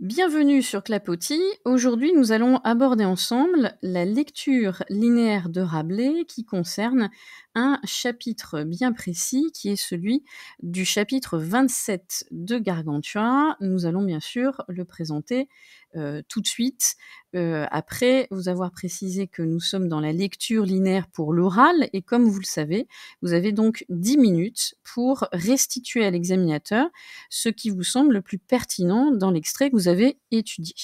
Bienvenue sur Clapotis. Aujourd'hui, nous allons aborder ensemble la lecture linéaire de Rabelais qui concerne un chapitre bien précis qui est celui du chapitre 27 de Gargantua. Nous allons bien sûr le présenter euh, tout de suite euh, après vous avoir précisé que nous sommes dans la lecture linéaire pour l'oral et comme vous le savez, vous avez donc 10 minutes pour restituer à l'examinateur ce qui vous semble le plus pertinent dans l'extrait que vous avez étudié.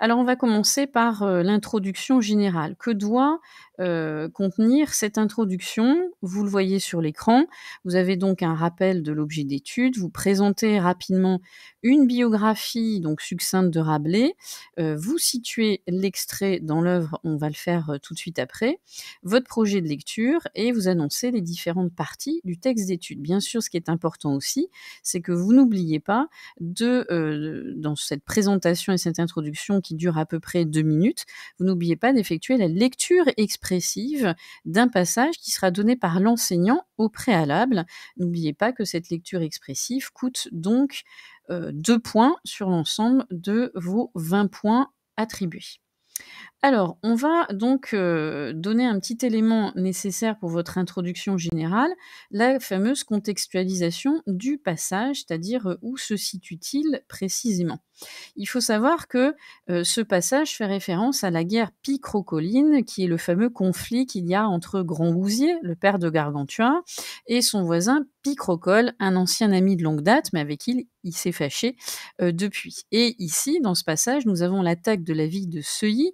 Alors on va commencer par euh, l'introduction générale. Que doit euh, contenir cette introduction? Vous le voyez sur l'écran. Vous avez donc un rappel de l'objet d'étude. Vous présentez rapidement une biographie donc succincte de Rabelais. Euh, vous situez l'extrait dans l'œuvre. On va le faire tout de suite après. Votre projet de lecture et vous annoncez les différentes parties du texte d'étude. Bien sûr, ce qui est important aussi, c'est que vous n'oubliez pas de dans cette présentation et cette introduction qui dure à peu près deux minutes, vous n'oubliez pas d'effectuer la lecture expressive d'un passage qui sera donné par l'enseignant au préalable. N'oubliez pas que cette lecture expressive coûte donc euh, deux points sur l'ensemble de vos 20 points attribués. Alors, on va donc euh, donner un petit élément nécessaire pour votre introduction générale, la fameuse contextualisation du passage, c'est-à-dire euh, où se situe-t-il précisément. Il faut savoir que euh, ce passage fait référence à la guerre Picrocoline, qui est le fameux conflit qu'il y a entre Grand Gousier, le père de Gargantua, et son voisin Picrocole, un ancien ami de longue date, mais avec qui il s'est fâché depuis. Et ici, dans ce passage, nous avons l'attaque de la ville de Seuilly,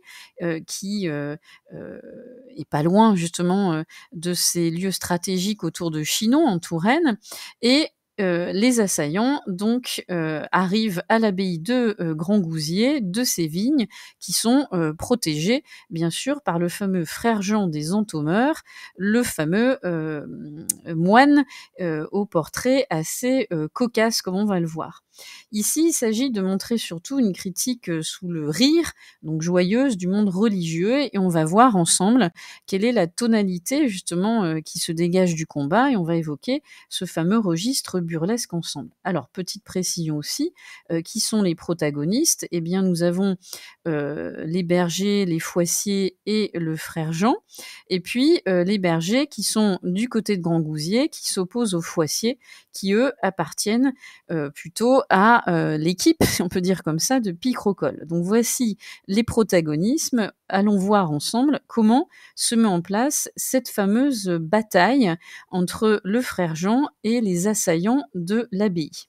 qui est pas loin justement de ces lieux stratégiques autour de Chinon en Touraine et les assaillants donc arrivent à l'abbaye de Grand Gousier, de ces vignes, qui sont protégées bien sûr par le fameux frère Jean des Entomeurs, le fameux moine au portrait assez cocasse comme on va le voir. Ici, il s'agit de montrer surtout une critique euh, sous le rire, donc joyeuse, du monde religieux, et on va voir ensemble quelle est la tonalité justement euh, qui se dégage du combat, et on va évoquer ce fameux registre burlesque ensemble. Alors, petite précision aussi, euh, qui sont les protagonistes? Eh bien, nous avons les bergers, les foissiers et le frère Jean, et puis les bergers qui sont du côté de Grand Gousier, qui s'opposent aux foissiers, qui eux appartiennent plutôt à euh, l'équipe, si on peut dire comme ça, de Picrocol. Donc voici les protagonismes. Allons voir ensemble comment se met en place cette fameuse bataille entre le frère Jean et les assaillants de l'abbaye.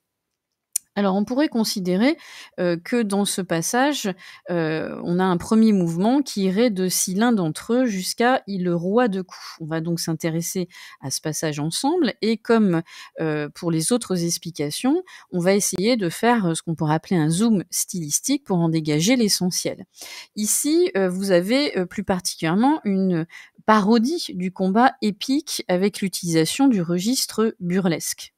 Alors on pourrait considérer que dans ce passage, on a un premier mouvement qui irait de si l'un d'entre eux jusqu'à il le roi de coups. On va donc s'intéresser à ce passage ensemble et comme pour les autres explications, on va essayer de faire ce qu'on pourrait appeler un zoom stylistique pour en dégager l'essentiel. Ici, vous avez plus particulièrement une parodie du combat épique avec l'utilisation du registre burlesque.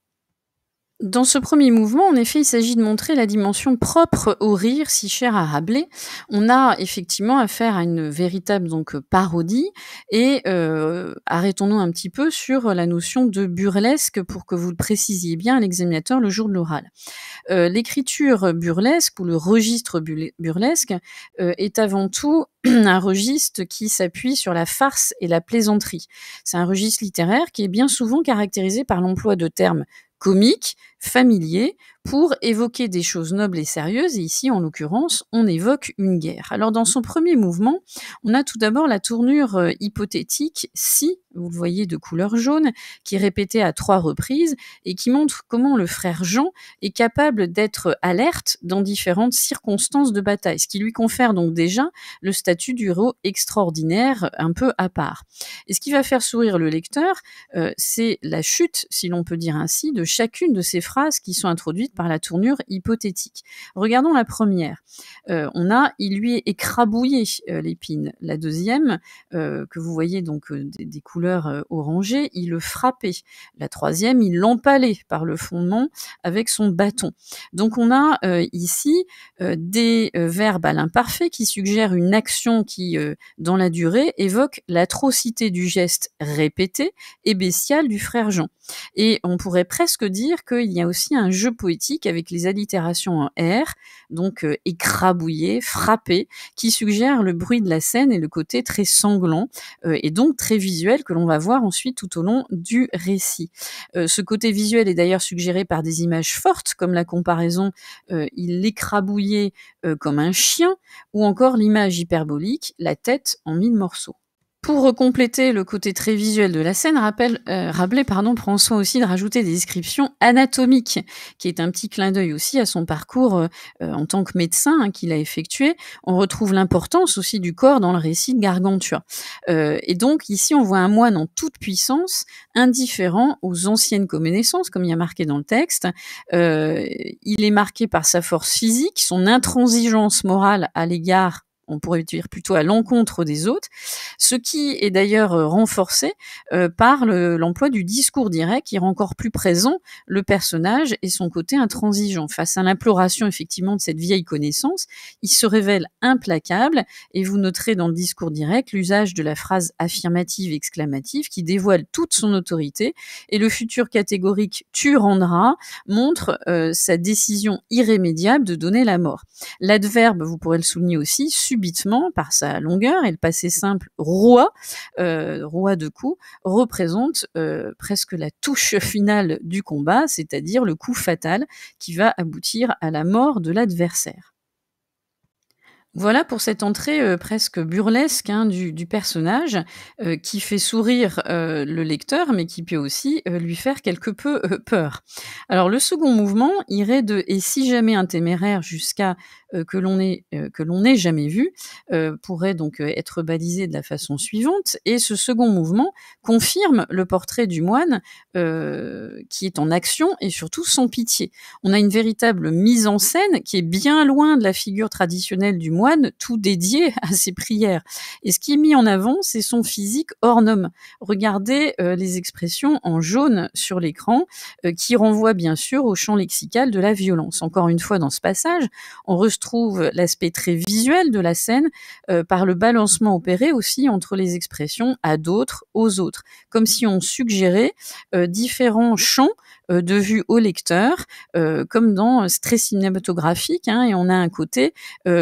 Dans ce premier mouvement, en effet, il s'agit de montrer la dimension propre au rire, si cher à Rabelais. On a effectivement affaire à une véritable donc parodie. Et euh, arrêtons-nous un petit peu sur la notion de burlesque pour que vous le précisiez bien à l'examinateur le jour de l'oral. Euh, l'écriture burlesque ou le registre burlesque euh, est avant tout un registre qui s'appuie sur la farce et la plaisanterie. C'est un registre littéraire qui est bien souvent caractérisé par l'emploi de termes comiques, familiers, pour évoquer des choses nobles et sérieuses, et ici, en l'occurrence, on évoque une guerre. Alors, dans son premier mouvement, on a tout d'abord la tournure euh, hypothétique si, vous le voyez de couleur jaune, qui est répétée à trois reprises, et qui montre comment le frère Jean est capable d'être alerte dans différentes circonstances de bataille, ce qui lui confère donc déjà le statut du héros extraordinaire, un peu à part. Et ce qui va faire sourire le lecteur, euh, c'est la chute, si l'on peut dire ainsi, de chacune de ces phrases qui sont introduites par la tournure hypothétique. Regardons la première. Euh, on a il lui écrabouillé euh, l'épine. La deuxième, euh, que vous voyez donc des, couleurs orangées, il le frappait. La troisième, il l'empalait par le fondement avec son bâton. Donc on a ici des verbes à l'imparfait qui suggèrent une action qui, dans la durée, évoque l'atrocité du geste répété et bestial du frère Jean. Et on pourrait presque dire qu'il a aussi un jeu poétique avec les allitérations en R, donc euh, écrabouillé, frappé, qui suggère le bruit de la scène et le côté très sanglant euh, et donc très visuel que l'on va voir ensuite tout au long du récit. Euh, ce côté visuel est d'ailleurs suggéré par des images fortes comme la comparaison il l'écrabouillait comme un chien ou encore l'image hyperbolique la tête en mille morceaux. Pour compléter le côté très visuel de la scène, rappel, euh, Rabelais pardon, prend soin aussi de rajouter des descriptions anatomiques, qui est un petit clin d'œil aussi à son parcours euh, en tant que médecin hein, qu'il a effectué. On retrouve l'importance aussi du corps dans le récit de Gargantua. Euh, et donc ici, on voit un moine en toute puissance, indifférent aux anciennes connaissances, comme il y a marqué dans le texte. il est marqué par sa force physique, son intransigeance morale à l'égard on pourrait dire plutôt à l'encontre des autres, ce qui est d'ailleurs euh, renforcé euh, par l'emploi du discours direct qui rend encore plus présent le personnage et son côté intransigeant. Face à l'imploration effectivement de cette vieille connaissance, il se révèle implacable et vous noterez dans le discours direct l'usage de la phrase affirmative exclamative qui dévoile toute son autorité et le futur catégorique tu rendras montre euh, sa décision irrémédiable de donner la mort. L'adverbe, vous pourrez le souligner aussi, subitement, par sa longueur et le passé simple roi, euh, roi de coup, représente euh, presque la touche finale du combat, c'est-à-dire le coup fatal qui va aboutir à la mort de l'adversaire. Voilà pour cette entrée euh, presque burlesque hein, du, personnage euh, qui fait sourire euh, le lecteur, mais qui peut aussi lui faire quelque peu peur. Alors le second mouvement irait de et si jamais un téméraire jusqu'à que l'on ait que l'on n'ait jamais vu pourrait donc être balisé de la façon suivante. Et ce second mouvement confirme le portrait du moine qui est en action et surtout sans pitié. On a une véritable mise en scène qui est bien loin de la figure traditionnelle du moine tout dédié à ses prières. Et ce qui est mis en avant, c'est son physique hors norme. Regardez euh, les expressions en jaune sur l'écran, euh, qui renvoient bien sûr au champ lexical de la violence. Encore une fois, dans ce passage, on retrouve l'aspect très visuel de la scène euh, par le balancement opéré aussi entre les expressions à d'autres, aux autres, comme si on suggérait différents champs de vue au lecteur, comme dans stress cinématographique, hein, et on a un côté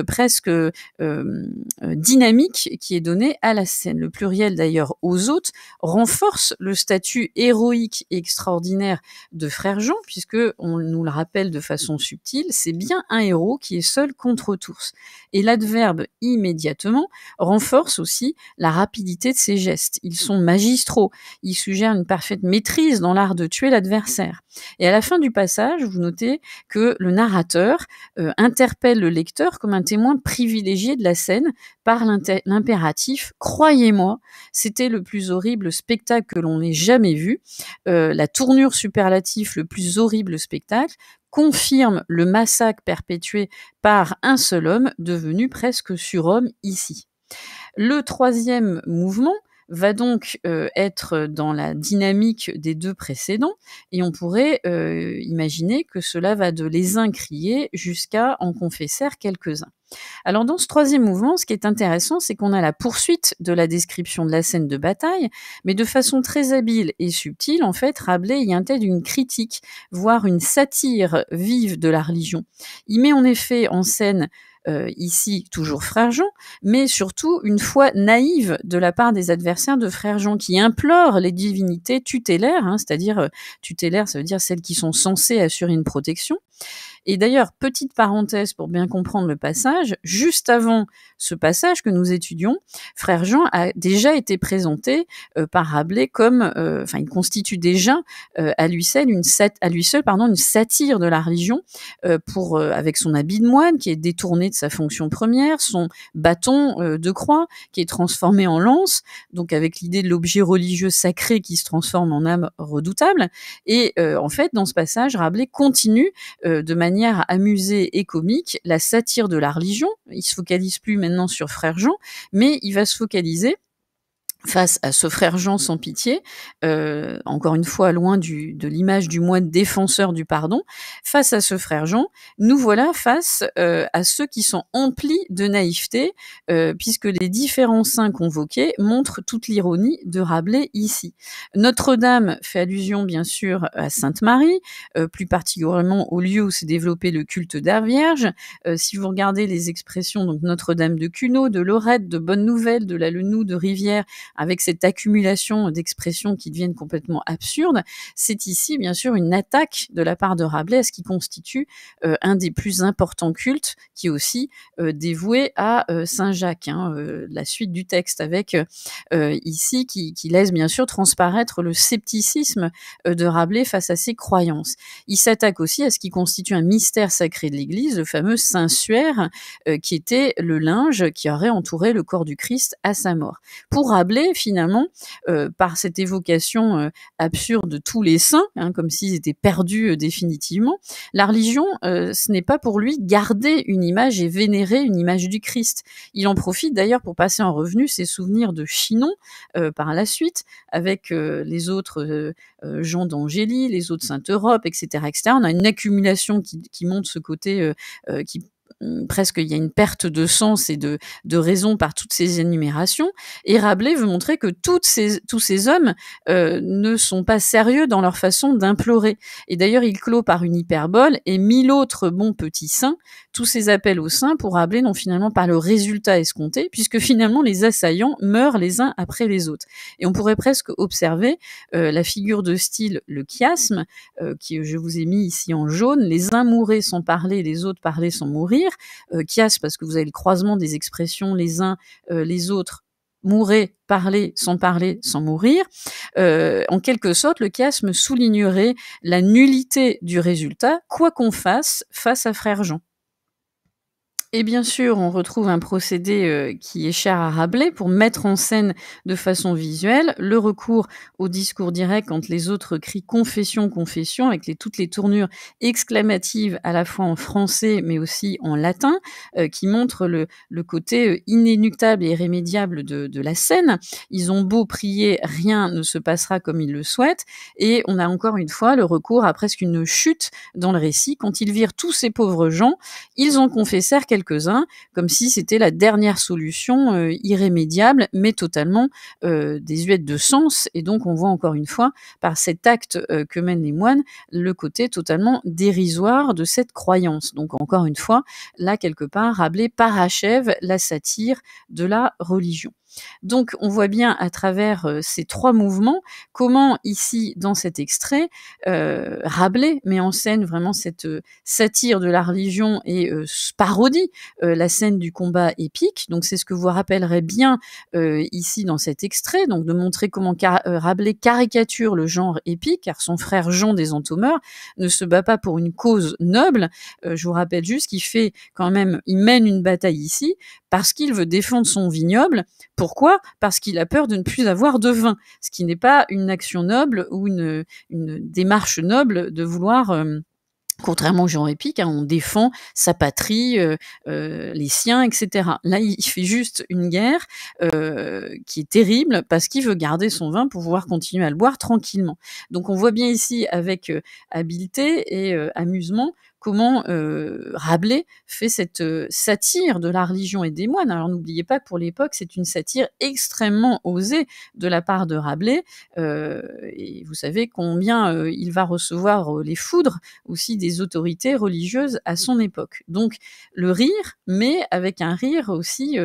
presque euh, euh, dynamique qui est donnée à la scène. Le pluriel d'ailleurs aux autres renforce le statut héroïque et extraordinaire de frère Jean, puisque on nous le rappelle de façon subtile, c'est bien un héros qui est seul contre tous. Et l'adverbe immédiatement renforce aussi la rapidité de ses gestes. Ils sont magistraux, ils suggèrent une parfaite maîtrise dans l'art de tuer l'adversaire. Et à la fin du passage, vous notez que le narrateur euh, interpelle le lecteur comme un témoin privilégié de la scène par l'impératif croyez-moi, c'était le plus horrible spectacle que l'on ait jamais vu. Euh, la tournure superlative, le plus horrible spectacle, confirme le massacre perpétué par un seul homme devenu presque surhomme ici. Le troisième mouvement va donc euh, être dans la dynamique des deux précédents et on pourrait euh, imaginer que cela va de les uns crier jusqu'à en confesser quelques-uns. Alors dans ce troisième mouvement, ce qui est intéressant, c'est qu'on a la poursuite de la description de la scène de bataille, mais de façon très habile et subtile, en fait, Rabelais y intègre une critique, voire une satire vive de la religion. Il met en effet en scène euh, ici toujours Frère Jean, mais surtout une foi naïve de la part des adversaires de Frère Jean qui implorent les divinités tutélaires, hein, c'est-à-dire euh, tutélaires, ça veut dire celles qui sont censées assurer une protection. Et d'ailleurs, petite parenthèse pour bien comprendre le passage, juste avant ce passage que nous étudions, Frère Jean a déjà été présenté euh, par Rabelais comme, euh, enfin, il constitue déjà euh, à lui seul une une satire de la religion pour avec son habit de moine qui est détourné de sa fonction première, son bâton de croix qui est transformé en lance, donc avec l'idée de l'objet religieux sacré qui se transforme en âme redoutable. Et en fait, dans ce passage, Rabelais continue de manière amusée et comique la satire de la religion. Il se focalise plus maintenant sur Frère Jean, mais il va se focaliser face à ce frère Jean sans pitié, euh, encore une fois loin de l'image du moine défenseur du pardon, face à ce frère Jean, nous voilà face euh, à ceux qui sont emplis de naïveté, euh, puisque les différents saints convoqués montrent toute l'ironie de Rabelais ici. Notre-Dame fait allusion bien sûr à Sainte-Marie, plus particulièrement au lieu où s'est développé le culte d'Air Vierge. si vous regardez les expressions, donc Notre-Dame de Cunot, de Lorette, de Bonne Nouvelle, de la Lenou, de Rivière, avec cette accumulation d'expressions qui deviennent complètement absurdes, c'est ici bien sûr une attaque de la part de Rabelais qui constitue euh, un des plus importants cultes, qui est aussi euh, dévoué à euh, Saint Jacques. Hein, la suite du texte avec ici qui, qui, laisse bien sûr transparaître le scepticisme de Rabelais face à ses croyances. Il s'attaque aussi à ce qui constitue un mystère sacré de l'Église, le fameux Saint Suaire, qui était le linge qui aurait entouré le corps du Christ à sa mort. Pour Rabelais, finalement euh, par cette évocation euh, absurde de tous les saints, hein, comme s'ils étaient perdus euh, définitivement. La religion, ce n'est pas pour lui garder une image et vénérer une image du Christ. Il en profite d'ailleurs pour passer en revue ses souvenirs de Chinon par la suite, avec les autres Jean d'Angély, les autres Sainte Europe, etc.. On a une accumulation qui, qui montre ce côté qui presque il y a une perte de sens et de, de raison par toutes ces énumérations. Et Rabelais veut montrer que toutes ces, tous ces hommes euh, ne sont pas sérieux dans leur façon d'implorer. Et d'ailleurs, il clôt par une hyperbole et mille autres bons petits saints. Tous ces appels aux saints pour Rabelais n'ont finalement pas le résultat escompté, puisque finalement les assaillants meurent les uns après les autres. Et on pourrait presque observer euh, la figure de style, le chiasme, euh, qui je vous ai mis ici en jaune. Les uns mouraient sans parler, les autres parlaient sans mourir euh, chias parce que vous avez le croisement des expressions les uns euh, les autres mourir, parler sans parler, sans mourir. Euh, en quelque sorte, le chiasme soulignerait la nullité du résultat, quoi qu'on fasse, face à Frère Jean. Et bien sûr, on retrouve un procédé euh, qui est cher à Rabelais pour mettre en scène de façon visuelle le recours au discours direct quand les autres crient confession, confession, avec toutes les tournures exclamatives à la fois en français mais aussi en latin, euh, qui montrent le, côté euh, inéluctable et irrémédiable de, de, la scène. Ils ont beau prier, rien ne se passera comme ils le souhaitent. Et on a encore une fois le recours à presque une chute dans le récit. Quand ils virent tous ces pauvres gens, ils ont confessé quelque comme si c'était la dernière solution euh, irrémédiable, mais totalement euh, désuète de sens. Et donc, on voit encore une fois, par cet acte euh, que mènent les moines, le côté totalement dérisoire de cette croyance. Donc, encore une fois, là, quelque part, Rabelais parachève la satire de la religion. Donc on voit bien à travers euh, ces trois mouvements comment ici dans cet extrait euh, Rabelais met en scène vraiment cette euh, satire de la religion et parodie la scène du combat épique. Donc c'est ce que vous rappellerez bien ici dans cet extrait, donc de montrer comment Rabelais caricature le genre épique, car son frère Jean des Entomeurs ne se bat pas pour une cause noble. je vous rappelle juste qu'il fait quand même, il mène une bataille ici parce qu'il veut défendre son vignoble. Pourquoi? Parce qu'il a peur de ne plus avoir de vin, ce qui n'est pas une action noble ou une, démarche noble de vouloir... Euh, contrairement au genre épique, hein, on défend sa patrie, euh, euh, les siens, etc. Là, il fait juste une guerre qui est terrible parce qu'il veut garder son vin pour pouvoir continuer à le boire tranquillement. Donc, on voit bien ici avec habileté et amusement comment euh, Rabelais fait cette euh, satire de la religion et des moines. Alors n'oubliez pas que pour l'époque, c'est une satire extrêmement osée de la part de Rabelais. Euh, et vous savez combien il va recevoir les foudres aussi des autorités religieuses à son époque. Donc le rire, mais avec un rire aussi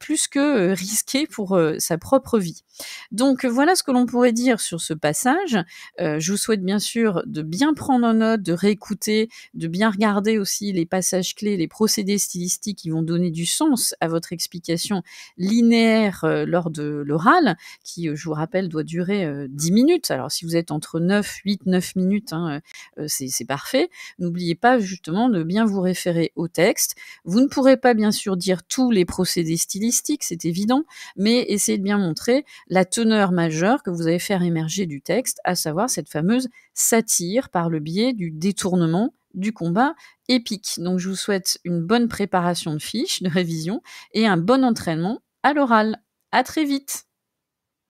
plus que risqué pour sa propre vie. Donc voilà ce que l'on pourrait dire sur ce passage. je vous souhaite bien sûr de bien prendre en note, de réécouter, de bien regarder aussi les passages clés, les procédés stylistiques qui vont donner du sens à votre explication linéaire euh, lors de l'oral, qui, euh, je vous rappelle, doit durer 10 euh, minutes. Alors si vous êtes entre 9, 8, 9 minutes, hein, c'est parfait. N'oubliez pas justement de bien vous référer au texte. Vous ne pourrez pas bien sûr dire tous les procédés stylistiques, c'est évident, mais essayez de bien montrer la teneur majeure que vous allez faire émerger du texte, à savoir cette fameuse satire par le biais du détournement du combat épique. Donc je vous souhaite une bonne préparation de fiches, de révision et un bon entraînement à l'oral. À très vite